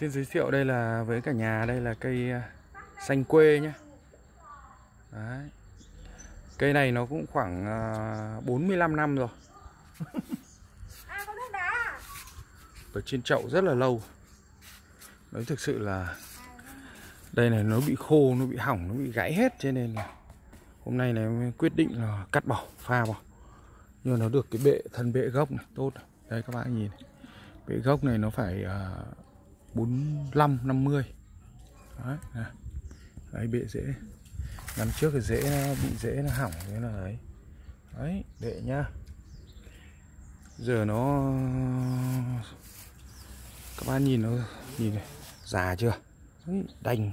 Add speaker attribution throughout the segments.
Speaker 1: Xin giới thiệu đây là với cả nhà đây là cây à, xanh quê nhé Đấy. Cây này nó cũng khoảng à, 45 năm rồi
Speaker 2: À
Speaker 1: Ở trên chậu rất là lâu Đấy thực sự là Đây này nó bị khô, nó bị hỏng, nó bị gãy hết Cho nên là hôm nay này mới quyết định là cắt bỏ, pha bỏ Nhưng mà nó được cái bệ, thân bệ gốc này, tốt này. Đây các bạn nhìn này. Bệ gốc này nó phải uh, 45, 50 Đấy, này. đấy bệ rễ Năm trước thì rễ nó bị rễ nó hỏng thế là đấy. Đấy, đệ nhá. Giờ nó Các bạn nhìn nó Nhìn này, già chưa? Đấy, Đành.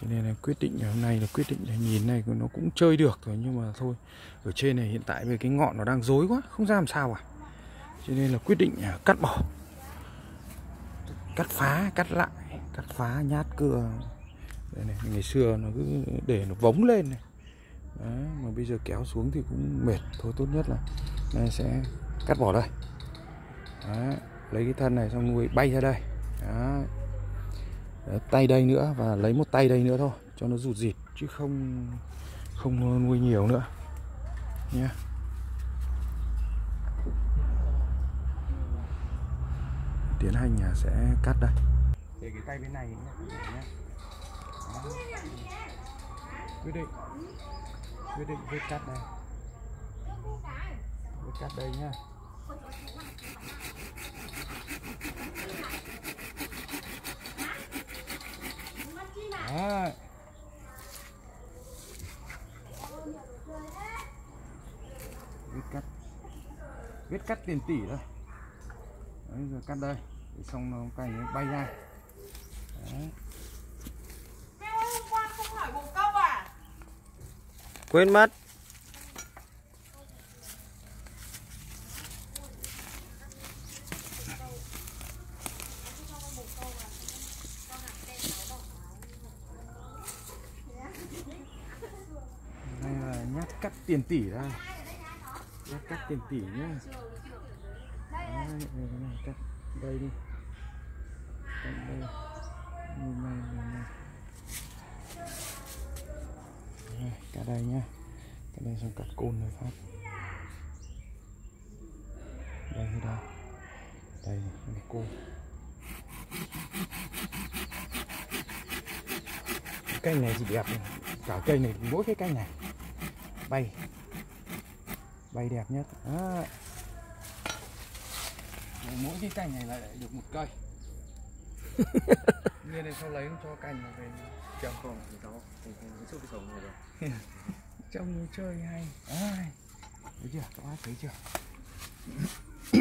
Speaker 1: Cho nên là quyết định ngày hôm nay là quyết định là nhìn này nó cũng chơi được rồi Nhưng mà thôi Ở trên này hiện tại về cái ngọn nó đang rối quá Không ra làm sao cả, Cho nên là quyết định à, cắt bỏ cắt phá cắt lại cắt phá nhát cưa. Đây này ngày xưa nó cứ để nó vống lên này. Đấy, mà bây giờ kéo xuống thì cũng mệt. Thôi tốt nhất là này sẽ cắt bỏ đây. Đấy, lấy cái thân này xong nuôi bay ra đây. Đấy. Đấy, tay đây nữa và lấy một tay đây nữa thôi cho nó rụt rịt chứ không không nuôi nhiều nữa. Nhé tiến hành nhà sẽ cắt đây. Để cái tay bên này nhé quyết định. Quyết định vết cắt đây vết cắt đây nhá. Đấy. vết cắt. Viết cắt tiền tỷ thôi. Đấy, giờ cắt đây xong nó cành nó bay ra. Đấy.
Speaker 2: À
Speaker 3: Quên mất.
Speaker 1: Đây là nhát cắt tiền tỷ đây nhát cắt tiền tỷ nhá. Đây, đây, đây đi cắt đây nhìn này nhìn này Đây, cắt đây nhá cả đây xong cắt côn rồi phát đây đây đây cái côn cái cây này thì đẹp cả cây này mỗi cái cây này bay bay đẹp nhất à. Mỗi cái cây này lại được một cây nên này sau lấy cho cành này về trồng
Speaker 3: Không, thì đó, thì cái số cái sổ này rồi.
Speaker 1: Trông chơi hay. Đấy. thấy chưa? Các bác thấy chưa?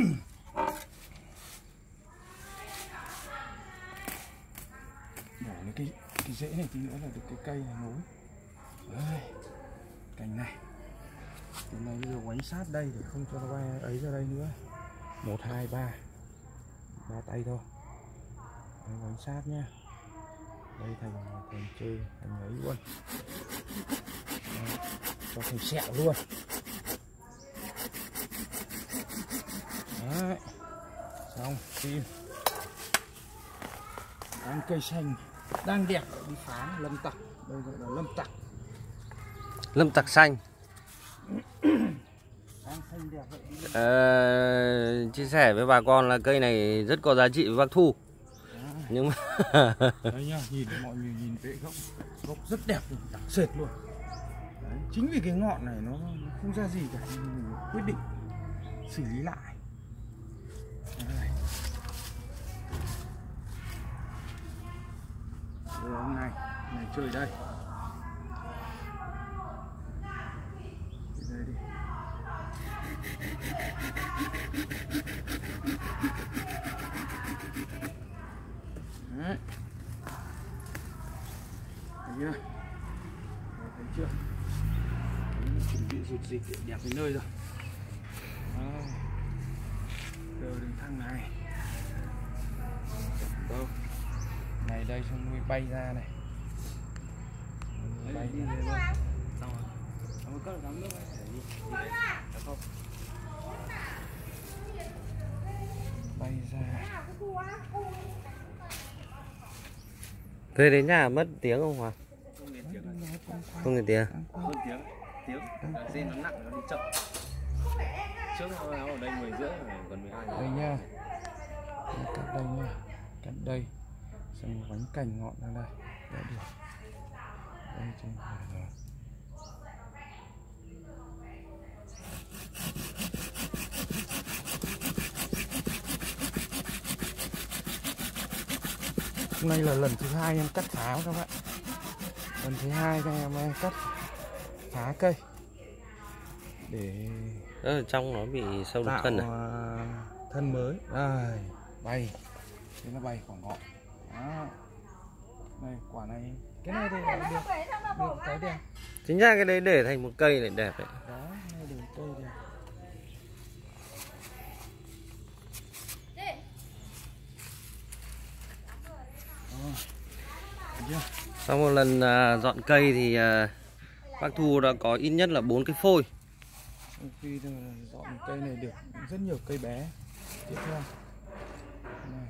Speaker 1: Để lấy cái cái rễ này tí nữa là được cái cây này nối. Cành này. Cái này bây giờ quánh sát đây để không cho nó bay ấy ra đây nữa. Một hai ba. Ba tay thôi Đấy, quánh sát nhá đây thành thành chơi thành ấy luôn. Đấy, cho thành sẹo luôn. Đấy xong tim đang cây xanh đang đẹp đi phá lâm tặc. Đây gọi là lâm tặc.
Speaker 3: Lâm tặc xanh. Ờ, Chia sẻ với bà con là cây này rất có giá trị với bác Thu nhưng mà
Speaker 1: Đấy nhá nhìn mọi người nhìn vệ gốc gốc rất đẹp đặc sệt luôn. Đấy, chính vì cái ngọn này nó không ra gì cả nên mình quyết định xử lý lại. Đây. Rồi ông này này chơi đây. Chơi đây đi Đấy. Thấy chưa? Đấy, thấy chưa? Đấy, chuẩn bị rụt dịch để đẹp đến nơi rồi. Đó. Giờ đến thang này. Đâu? Này đây xong nuôi bay ra này. Bay ra.
Speaker 3: Xong rồi Không có tắm nước ấy để đi Đi Được không?
Speaker 1: Bay ra.
Speaker 3: Về đến nhà mất tiếng không Hoàng? Không nghe tiếng.
Speaker 4: hơn tiếng tiếng. Dê nó nặng nó đi chậm. Trước nó ở đây 10 rưỡi còn 12 giờ.
Speaker 1: Đây nha. Cắt đây nha. Cắt đây. Xong vánh cành ngọn ra đây. Đã được. Đây trên này rồi hôm nay là lần thứ hai em cắt phá các bạn. Lần thứ hai các em cắt phá cây. Để
Speaker 3: Ở trong nó bị sâu đục thân à?
Speaker 1: à, thân mới. Đây bay. Thế nó bay khỏi ngọn đó. Đây quả này. Cái này thì được. Được cái đẹp.
Speaker 3: Chính ra cái đấy để thành một cây lại đẹp đấy.
Speaker 1: đó này được cây đẹp?
Speaker 3: Sau một lần à, dọn cây thì à, bác Thu đã có ít nhất là bốn cái phôi.
Speaker 1: Khi là dọn cây này được rất nhiều cây bé tiếp theo này.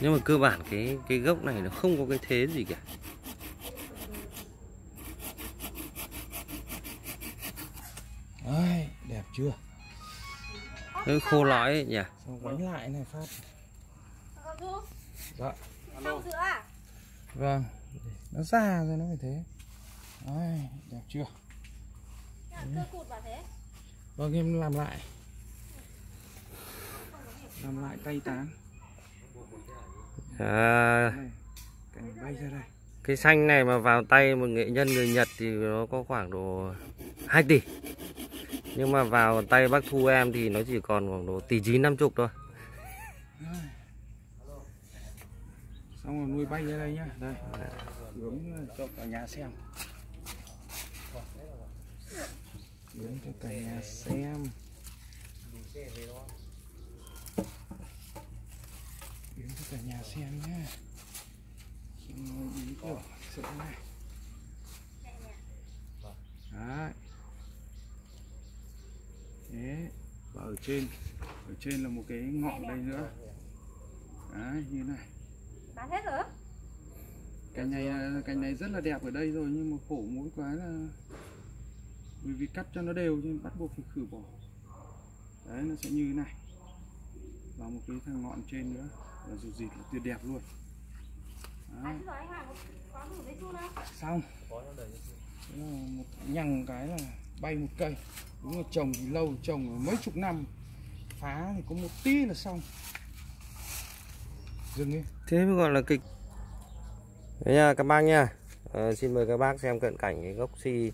Speaker 3: Nhưng mà cơ bản cái cái gốc này nó không có cái thế gì cả. Nó khô lõi ấy nhỉ.
Speaker 1: xong quánh lại này phát. Dạ.
Speaker 2: Xong sữa à?
Speaker 1: vâng. Nó ra rồi nó phải thế. Đấy, đẹp chưa?
Speaker 2: Cơ cụt bảo thế.
Speaker 1: Vâng em làm lại. Làm lại tay tán.
Speaker 3: À,
Speaker 1: cành bay ra đây.
Speaker 3: Cái xanh này mà vào tay một nghệ nhân người Nhật thì nó có khoảng độ 2 tỷ. Nhưng mà vào tay bác Thu em thì nó chỉ còn khoảng độ tỷ chín, năm chục thôi.
Speaker 1: Xong rồi nuôi bay ra đây nhá. Đây. Hướng ờ, cho cả nhà xem. Hướng cho cả nhà xem. Hướng cho cả nhà xem nhá. Xong rồi, ý này thế và ở trên ở trên là một cái ngọn đây nữa. Đấy như này.
Speaker 2: Bán hết rồi
Speaker 1: cành này cành này rất là đẹp ở đây rồi nhưng mà khổ mỗi cái là vì vì cắt cho nó đều nên bắt buộc phải khử bỏ. Đấy nó sẽ như thế này. Và một cái thằng ngọn trên nữa. Là dù gì là tuyệt đẹp luôn. Đấy, xong. Thế là một nhằng cái là bay một cây đúng là trồng thì lâu trồng mấy chục năm phá thì có một tí là xong dừng đi
Speaker 3: Thế mới gọi là kịch. Đấy nha các bác nha. à, xin mời các bác xem cận cảnh cái gốc si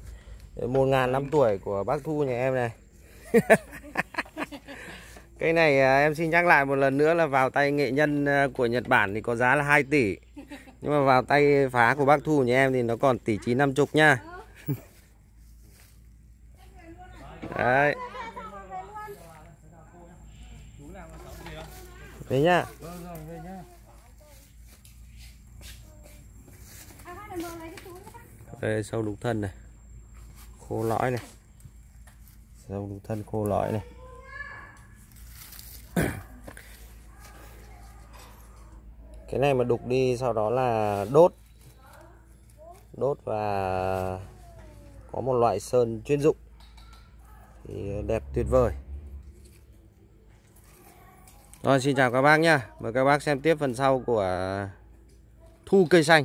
Speaker 3: ờ, một ngàn năm tuổi của bác Thu nhà em này. Cây này à, em xin nhắc lại một lần nữa là vào tay nghệ nhân à, của Nhật Bản thì có giá là 2 tỷ. Nhưng mà vào tay phá của bác Thu nhà em thì nó còn tỷ chín năm chục nha. Đấy. Đấy nhá.
Speaker 1: về
Speaker 2: nhá
Speaker 3: Đây, sâu đục thân này. Khô lõi này. Sâu đục thân khô lõi này. Cái này mà đục đi sau đó là đốt. Đốt và có một loại sơn chuyên dụng thì đẹp tuyệt vời. Rồi, xin chào các bác nhá. Mời các bác xem tiếp phần sau của thu cây xanh.